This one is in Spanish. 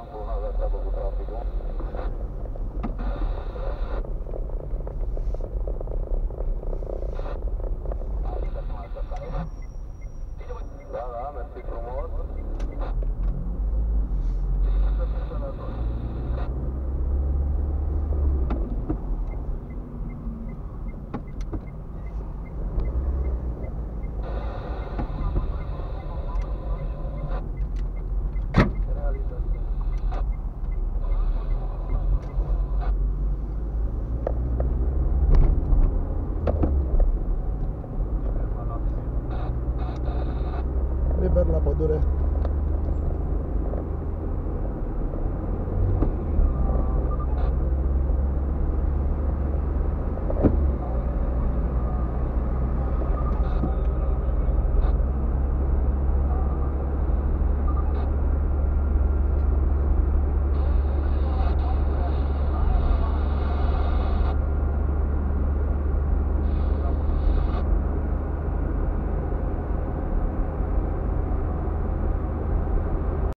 Mișcă-te odată. Liber la pădure.